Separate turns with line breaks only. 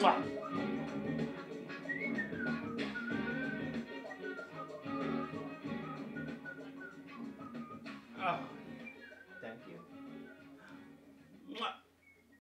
Mwah.
Oh, thank
you.